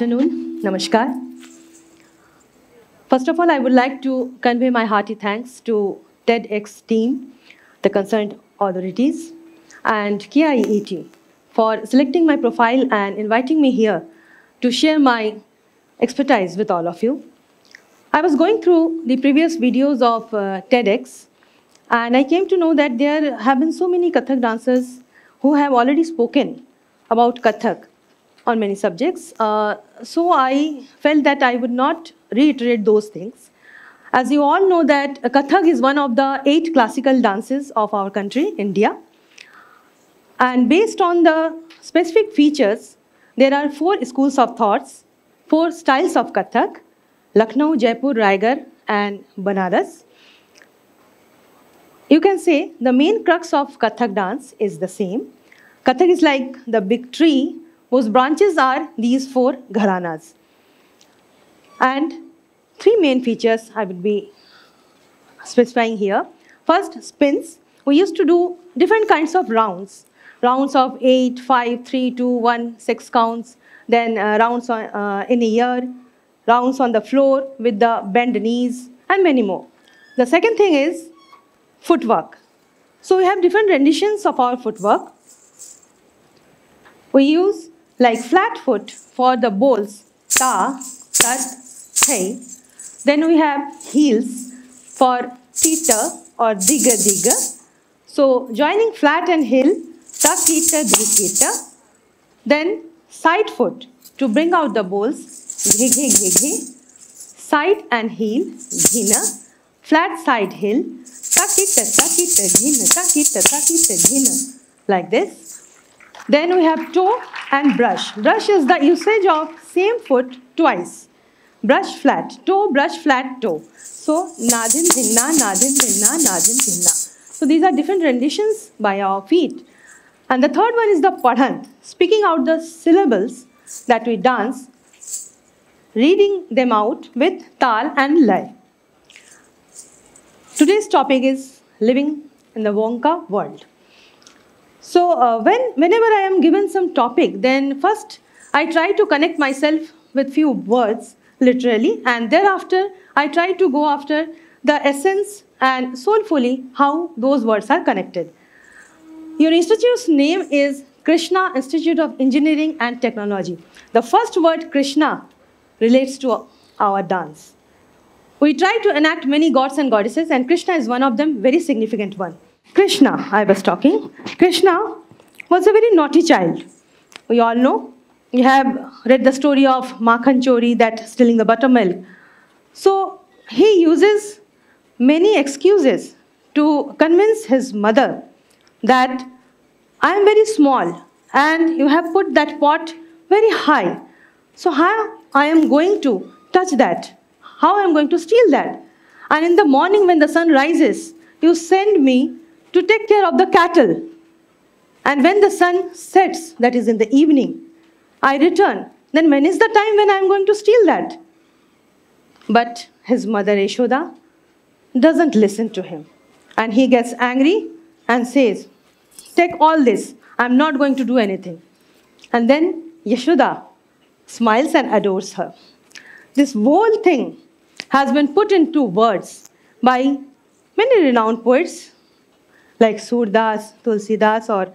afternoon. Namaskar. First of all, I would like to convey my hearty thanks to TEDx team, the concerned authorities, and KIET for selecting my profile and inviting me here to share my expertise with all of you. I was going through the previous videos of uh, TEDx, and I came to know that there have been so many Kathak dancers who have already spoken about Kathak on many subjects. Uh, so I felt that I would not reiterate those things. As you all know that Kathak is one of the eight classical dances of our country, India. And based on the specific features, there are four schools of thoughts, four styles of Kathak, Lucknow, Jaipur, Raigarh, and Banaras. You can say the main crux of Kathak dance is the same. Kathak is like the big tree whose branches are these four gharanas. And three main features I would be specifying here. First, spins. We used to do different kinds of rounds. Rounds of 8, 5, 3, 2, 1, 6 counts. Then uh, rounds on, uh, in a year. Rounds on the floor with the bent knees and many more. The second thing is footwork. So we have different renditions of our footwork. We use like flat foot for the bowls, ta, tat, thai. Then we have heels for tita or digga digga. So joining flat and heel, ta kita dikita. Then side foot to bring out the bowls, ghe ghe. Side and heel, ghina. Flat side heel, takita takita ghina, takita takita ghina. Like this. Then we have toe and brush. Brush is the usage of same foot twice. Brush flat, toe, brush flat, toe. So, nadin dhinna, nadin dhinna, nadin dhinna. So, these are different renditions by our feet. And the third one is the padhan, speaking out the syllables that we dance, reading them out with tal and lay. Today's topic is living in the Wonka world. So uh, when, whenever I am given some topic, then first I try to connect myself with few words, literally, and thereafter I try to go after the essence and soulfully how those words are connected. Your institute's name is Krishna Institute of Engineering and Technology. The first word Krishna relates to our dance. We try to enact many gods and goddesses and Krishna is one of them, very significant one. Krishna, I was talking. Krishna was a very naughty child. We all know. You have read the story of Makhan Chori, that stealing the buttermilk. So he uses many excuses to convince his mother that I am very small and you have put that pot very high. So how I am going to touch that? How I am going to steal that? And in the morning when the sun rises, you send me to take care of the cattle. And when the sun sets, that is in the evening, I return. Then when is the time when I am going to steal that? But his mother Yashoda doesn't listen to him. And he gets angry and says, Take all this. I'm not going to do anything. And then Yashoda smiles and adores her. This whole thing has been put into words by many renowned poets like Surdas Tulsidas और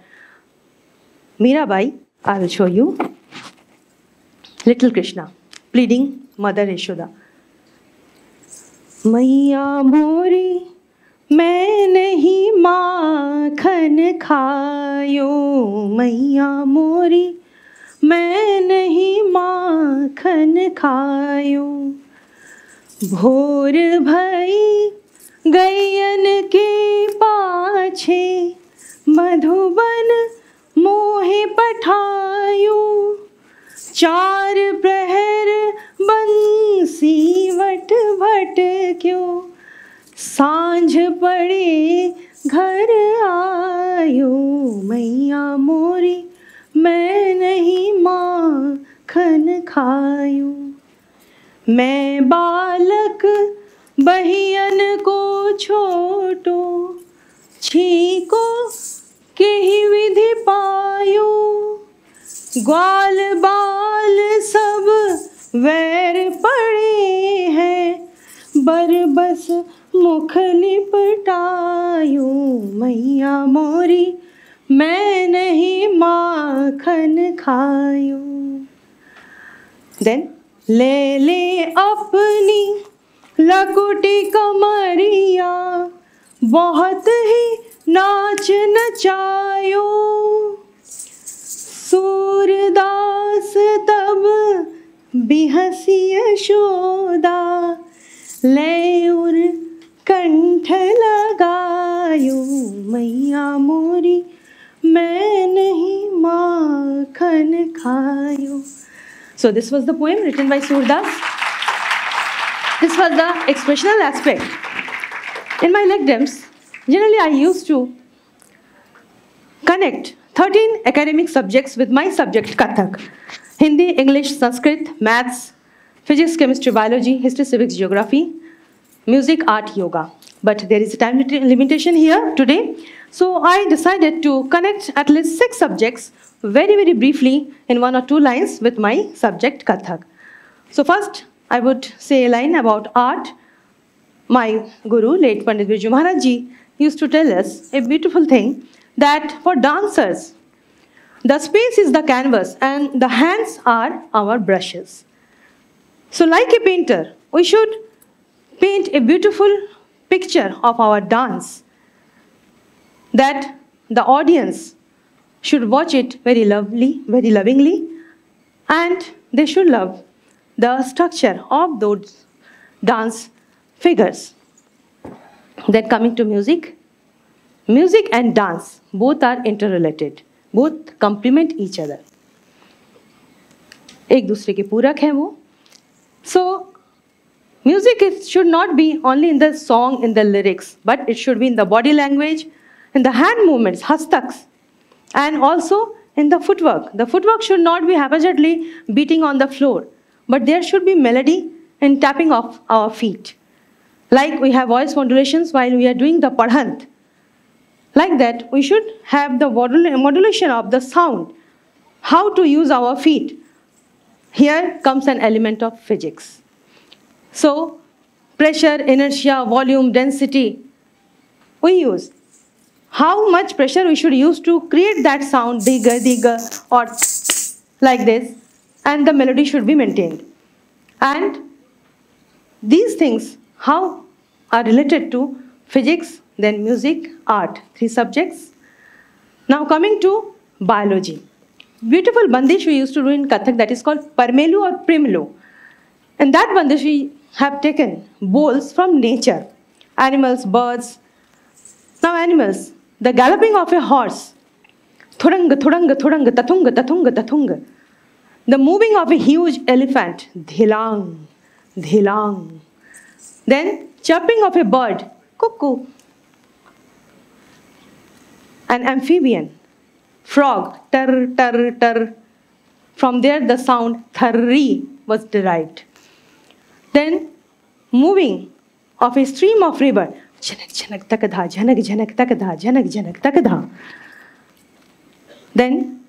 Meera Bai I will show you little Krishna pleading mother Yashoda मैया मोरी मैं नहीं माखन खायो मैया मोरी मैं नहीं माखन खायो भोर भई गई पाछे मधुबन मोहे पठायो। चार प्रहर बंसी वट भट क्यों? साँझ पड़े घर आयो। मैया मोरी, मैं नहीं माखन खायो। मैं बालक बहियन को छोटो छीको के ही विधि पायो। ग्वाल बाल सब वैर पड़े हैं बरबस मुख लिपटायू मैया मोरी, मैं नहीं माखन खायू। देन ले ले अपनी लकुटी कमरिया। बहुत ही नाच नचायो। सूरदास तब बिहसी यशोदा लय उर कंठ लगायो। मैया मोरी, मैं नहीं माखन खायो। So this was the poem written by Surdas this was the expressional aspect In my lectures, generally I used to connect 13 academic subjects with my subject Kathak. Hindi, English, Sanskrit, Maths, Physics, Chemistry, Biology, History, Civics, Geography, Music, Art, Yoga. But there is a time limitation here today. So I decided to connect at least six subjects very, very briefly in one or two lines with my subject Kathak. So first, I would say a line about art. My guru, late Pandit Birju Maharaj Ji, used to tell us a beautiful thing that for dancers, the space is the canvas and the hands are our brushes. So like a painter, we should paint a beautiful picture of our dance that the audience should watch it very lovely, very lovingly, and they should love the structure of those dance figures. Then coming to music, music and dance both are interrelated, both complement each other. एक दूसरे के पूरक हैं वो So, music should not be only in the song, in the lyrics, but it should be in the body language, in the hand movements, hastaks, and also in the footwork. The footwork should not be haphazardly beating on the floor, but there should be melody and tapping of our feet. Like we have voice modulations while we are doing the padhant. Like that, we should have the modulation of the sound. How to use our feet. Here comes an element of physics. So, pressure, inertia, volume, density, we use how much pressure we should use to create that sound diga diga or like this and the melody should be maintained and these things how are related to physics then music art three subjects now coming to biology beautiful bandish we used to do in kathak that is called parmelu or primlu and that bandish we have taken bowls from nature animals birds now animals the galloping of a horse. Thuranga, thuranga, thuranga, tatunga, tatunga, tatunga. The moving of a huge elephant. Dhilang, dhilang. Then chirping of a bird, cuckoo. An amphibian, frog, ter ter ter. From there the sound tharri was derived. Then moving of a stream of river, janak janak takadha, janak janak takadha, janak janak takadha. Then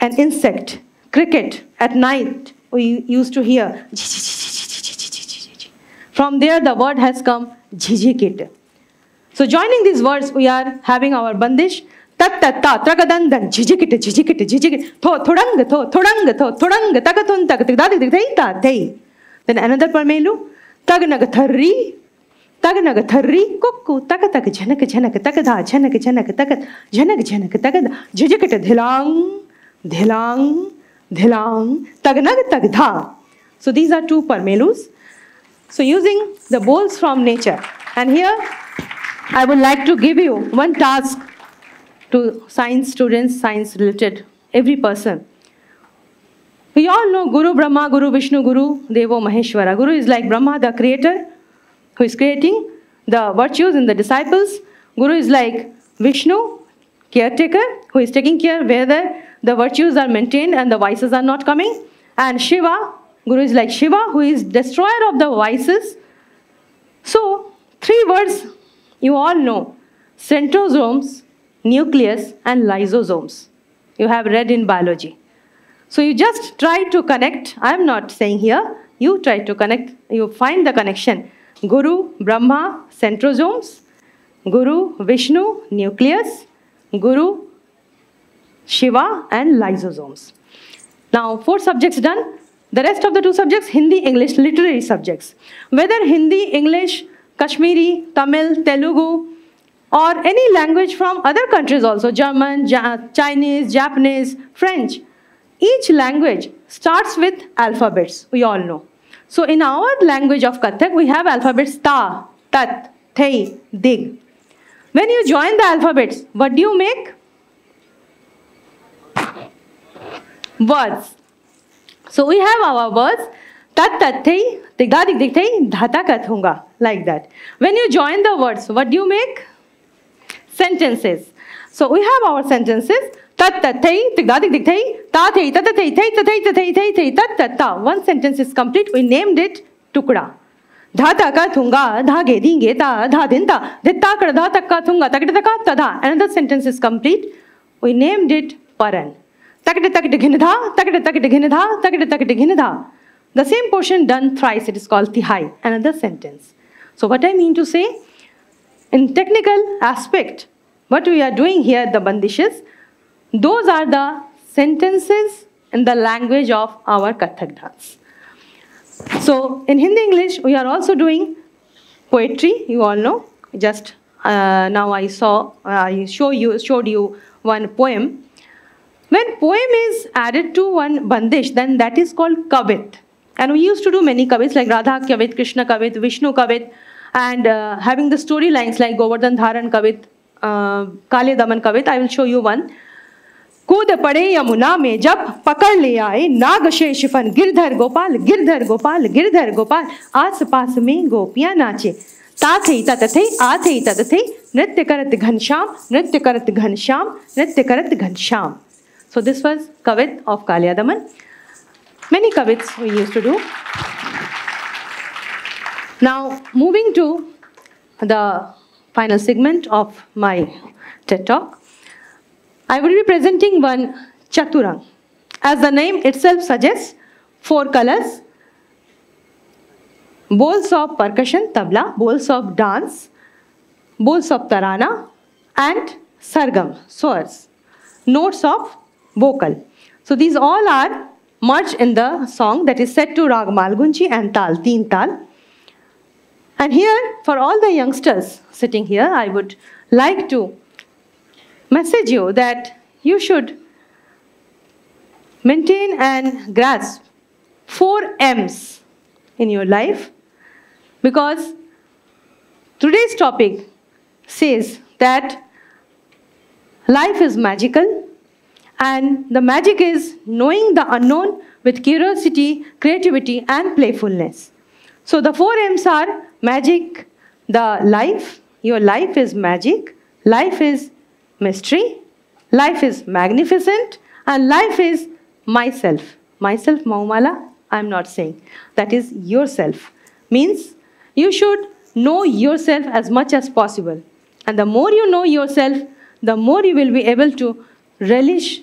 an insect, cricket, at night we used to hear. From there the word has come jhijikit. So joining these words we are having our bandish. tat tat ta tragadandan jhijikit jhijikit jhijikit tho thodang tho thodang tho thodang takathun tak tik da ta thei. Then another parmelu tagnag tharri तग नग थर्री कुक्कू तक तक झनक झनक तक धा झनक झनक तक झनक झनक तक झिझकट धिलांग धिलांग धिलांग तग नग तग धा so these are two parmelus so using the bowls from nature and here i would like to give you one task to science students science related every person we all know guru brahma guru vishnu guru devo maheshwara guru is like brahma the creator who is creating the virtues in the disciples. Guru is like Vishnu, caretaker, who is taking care whether the virtues are maintained and the vices are not coming. And Shiva, Guru is like Shiva, who is destroyer of the vices. So, three words you all know. Centrosomes, nucleus, and lysosomes. You have read in biology. So you just try to connect. I am not saying here. You try to connect. You find the connection. Guru, Brahma, centrosomes. Guru, Vishnu, nucleus. Guru, Shiva, and lysosomes. Now, four subjects done. The rest of the two subjects, Hindi, English, literary subjects. Whether Hindi, English, Kashmiri, Tamil, Telugu, or any language from other countries also, German, ja Chinese, Japanese, French. Each language starts with alphabets, we all know. So in our language of Kathak, we have alphabets Ta, Tat, Thei, Dig. When you join the alphabets, what do you make? Words. So we have our words tat tat thei, tiga dig dig thei, dhata kathunga, like that. When you join the words, what do you make? Sentences. So we have our sentences. Tat tat thei, tiga dig dig thei, ta thei, ta ta thei, thei ta thei, ta thei, thei thei, tat tat ta. One sentence is complete. We named it tukda. Dhata ka thunga, dhage dinge ta, dha dinta, ditta kada dha takka thunga, takita taka tadha. Another sentence is complete. We named it paran. Takita takita ghinadha, takita takita ghinadha, takita takita ghinadha. The same portion done thrice, it is called tihai, another sentence. So what I mean to say, in technical aspect, what we are doing here, the bandishes, those are the sentences in the language of our Kathak dance. So in Hindi English, we are also doing poetry, you all know. Just uh, now I saw, I show you, showed you one poem. When poem is added to one bandish, then that is called kavit. And we used to do many kavits like Radha Kavit, Krishna Kavit, Vishnu Kavit, and uh, having the storylines like Govardhan Dharan Kavit, uh, Kale Daman Kavit. I will show you one. कूद पड़े यमुना में जब पकड़ ले आए नाग शेषफन गिरधर गोपाल गिरधर गोपाल गिरधर गोपाल आस पास में गोपियाँ नाचे ताथे ततथे आथे ततथे नृत्य करत घनश्याम नृत्य करत घनश्याम नृत्य करत Ghanshyam So this was Kavit of Kalyadaman. Many Kavits we used to do. Now moving to the final segment of my TED Talk. I will be presenting one Chaturang. As the name itself suggests, four colors, bowls of percussion, tabla, bowls of dance, bowls of tarana, and sargam, swars, notes of vocal. So these all are merged in the song that is set to Rag Malgunji and Tal, Teen Tal. And here, for all the youngsters sitting here, I would like to message you that you should maintain and grasp four M's in your life because today's topic says that life is magical and the magic is knowing the unknown with curiosity, creativity, and playfulness. So the four M's are magic, the life, your life is magic, life is mystery, life is magnificent, and life is myself. Myself, Moumala, I'm not saying. That is yourself. Means you should know yourself as much as possible. And the more you know yourself, the more you will be able to relish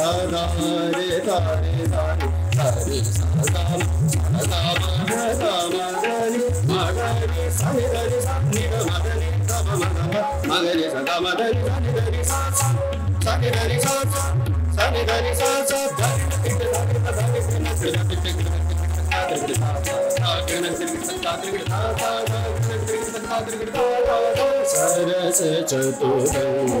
रे धा रे धा रे धा रे सा धा धा सरस चतुर सर्व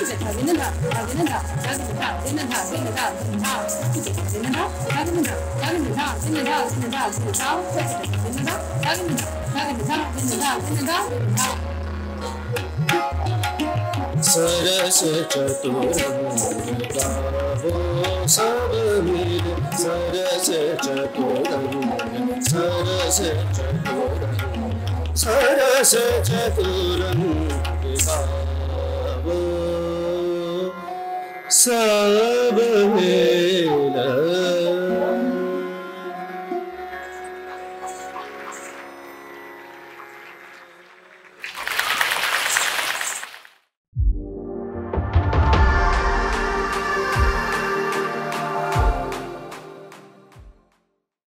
이제 다 되는다 다 되는다 작은다 되는다 되는다 된다 이제 다 되는다 작은다 작은다 되는다 되는다 된다 되는다 작은다 작은다 되는다 되는다 된다 सरस चतुर सब मिल सरस चतुर सरस चतुर सरस चतुर बाबू Sabah